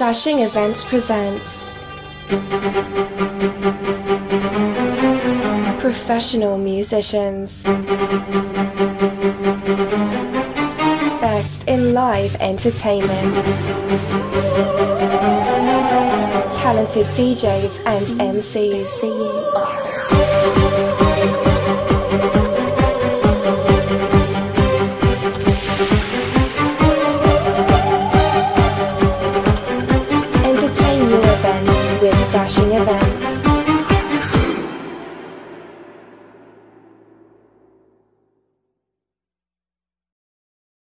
Dashing Events presents Professional musicians. Best in live entertainment. Talented DJs and MCs Dashing Events.